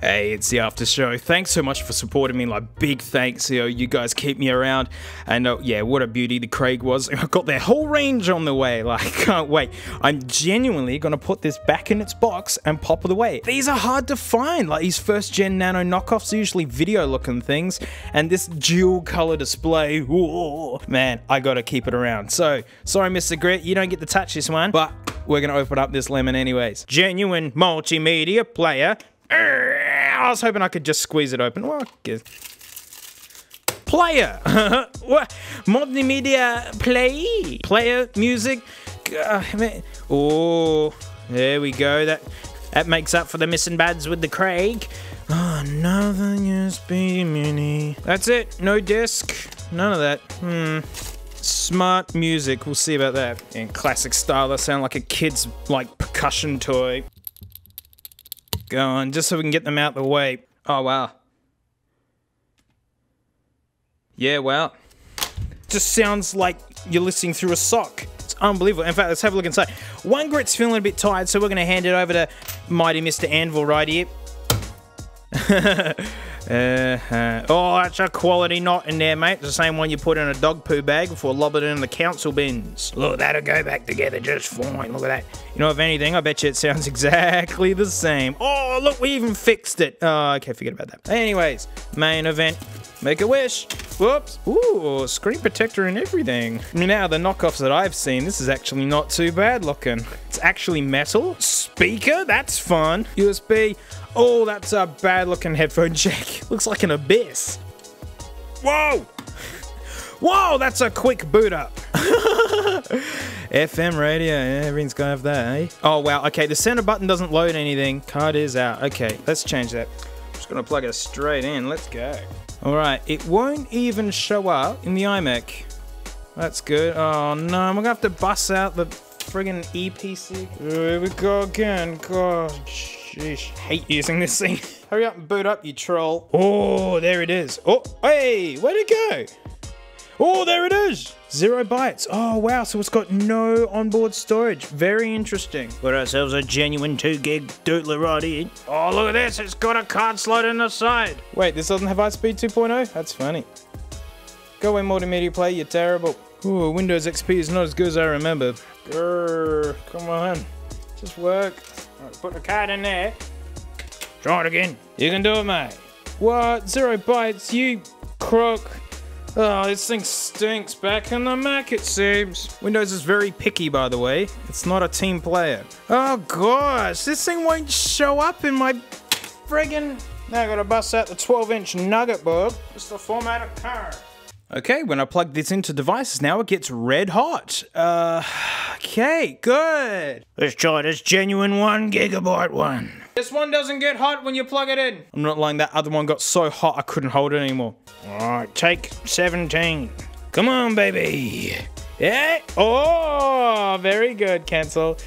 Hey, it's the after show. Thanks so much for supporting me. Like, big thanks. Know, you guys keep me around. And uh, yeah, what a beauty the Craig was. I got their whole range on the way. Like, can't wait. I'm genuinely gonna put this back in its box and pop it away. These are hard to find. Like, these first gen nano knockoffs are usually video looking things. And this dual color display, whoa, man, I gotta keep it around. So, sorry, Mr. Grit, you don't get to touch this one, but we're gonna open up this lemon anyways. Genuine multimedia player. I was hoping I could just squeeze it open. Well. Player! what? Multimedia play? Player music? Uh, oh, there we go. That that makes up for the missing bads with the Craig. Oh, another USB mini. That's it. No disc. None of that. Hmm. Smart music. We'll see about that. In classic style, that sound like a kid's like percussion toy. Go on, just so we can get them out the way. Oh, wow. Yeah, wow. Just sounds like you're listening through a sock. It's unbelievable. In fact, let's have a look inside. One Grip's feeling a bit tired, so we're going to hand it over to mighty Mr. Anvil right here. Uh, oh, that's a quality knot in there, mate. It's the same one you put in a dog poo bag before lobbing it in the council bins. Look, that'll go back together just fine. Look at that. You know, if anything, I bet you it sounds exactly the same. Oh, look, we even fixed it. Oh, okay, forget about that. Anyways, main event. Make a wish. Whoops. Ooh, screen protector and everything. I mean now, the knockoffs that I've seen, this is actually not too bad looking. It's actually metal. Speaker, that's fun. USB. Oh, that's a bad looking headphone jack. Looks like an abyss. Whoa! Whoa, that's a quick boot up. FM radio, yeah, everything's gonna have that, eh? Oh, wow, okay, the center button doesn't load anything. Card is out. Okay, let's change that. Gonna plug it straight in. Let's go. All right, it won't even show up in the iMac. That's good. Oh, no, I'm gonna have to bust out the friggin' Eee PC. Here we go again. God, Sheesh, hate using this thing. Hurry up and boot up, you troll. Oh, there it is. Oh, hey, where'd it go? Oh, there it is. Zero bytes. Oh, wow. So it's got no onboard storage. Very interesting. Got ourselves a genuine 2 gig doodler right here. Oh, look at this. It's got a card slot in the side. Wait, this doesn't have Hi-Speed 2.0? That's funny. Go away, multimedia play. You're terrible. Ooh, Windows XP is not as good as I remember. Grrr, come on. Just work. Right, put the card in there. Try it again. You can do it, mate. What? Zero bytes, you crook. Oh, this thing stinks back in the Mac, it seems. Windows is very picky, by the way. It's not a team player. Oh, gosh. This thing won't show up in my friggin'... Now I gotta bust out the 12-inch nugget book. Just the format of card. Okay, when I plug this into devices now, it gets red hot. Uh, okay, good. Let's try this genuine one gigabyte one. This one doesn't get hot when you plug it in. I'm not lying, that other one got so hot I couldn't hold it anymore. All right, take 17. Come on, baby. Yeah. Oh, very good, cancel.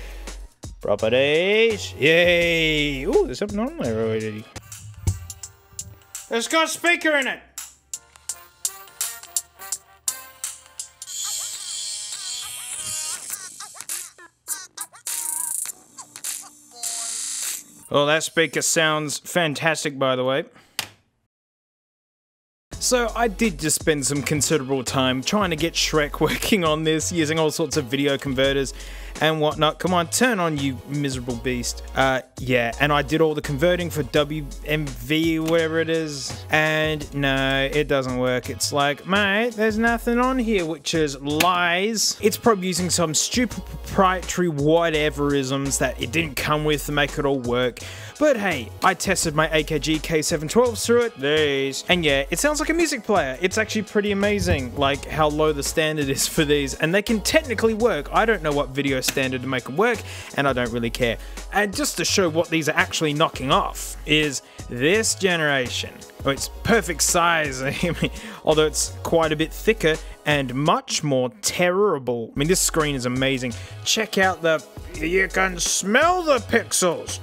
Properties. Yay. Oh, there's something on there already. It's got a speaker in it. Well, that speaker sounds fantastic, by the way. So I did just spend some considerable time trying to get Shrek working on this, using all sorts of video converters and whatnot. Come on, turn on, you miserable beast. Uh, yeah, and I did all the converting for WMV, whatever it is, and no, it doesn't work. It's like, mate, there's nothing on here, which is lies. It's probably using some stupid proprietary whateverisms that it didn't come with to make it all work. But hey, I tested my AKG K712s through it, these, and yeah, it sounds like a music player. It's actually pretty amazing, like how low the standard is for these, and they can technically work. I don't know what video standard to make them work, and I don't really care. And just to show what these are actually knocking off is this generation. Oh, it's perfect size, although it's quite a bit thicker and much more terrible. I mean, this screen is amazing. Check out the, you can smell the pixels.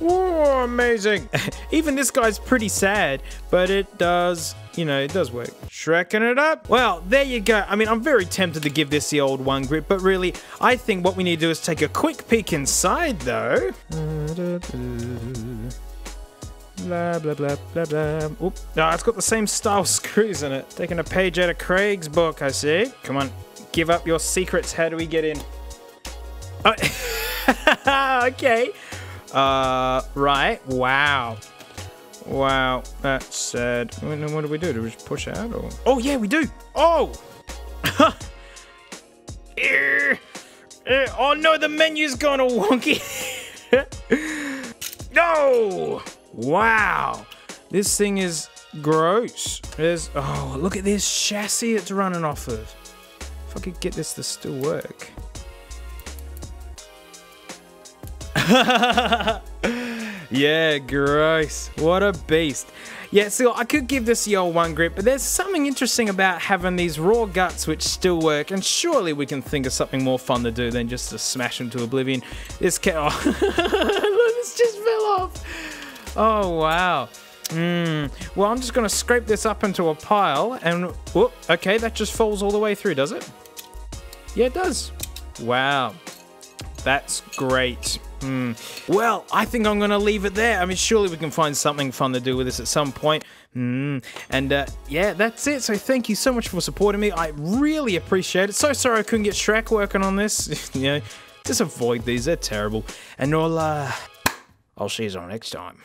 Whoa, amazing. Even this guy's pretty sad, but it does, you know, it does work. Shrekking it up. Well, there you go. I mean, I'm very tempted to give this the old one grip, but really, I think what we need to do is take a quick peek inside, though. blah, blah, blah, blah, blah. Oop. No, it's got the same style screws in it. Taking a page out of Craig's book, I see. Come on, give up your secrets. How do we get in? Oh, okay. Uh, right. Wow. Wow, that's sad. And What do we do? Do we just push out or? Oh yeah, we do. Oh. oh no, the menu's gone all wonky. no. Wow. This thing is gross. There's oh look at this chassis it's running off of. If I could get this to still work. yeah, gross. What a beast. Yeah, so I could give this the old one grip, but there's something interesting about having these raw guts which still work, and surely we can think of something more fun to do than just to smash them to oblivion. This can oh, this just fell off. Oh wow. Mm. Well, I'm just gonna scrape this up into a pile, and whoop, okay, that just falls all the way through, does it? Yeah, it does. Wow, that's great. Hmm. Well, I think I'm going to leave it there. I mean, surely we can find something fun to do with this at some point. Mm. And uh, yeah, that's it. So thank you so much for supporting me. I really appreciate it. So sorry I couldn't get Shrek working on this. you know, just avoid these. They're terrible. And I'll, uh, I'll see you all next time.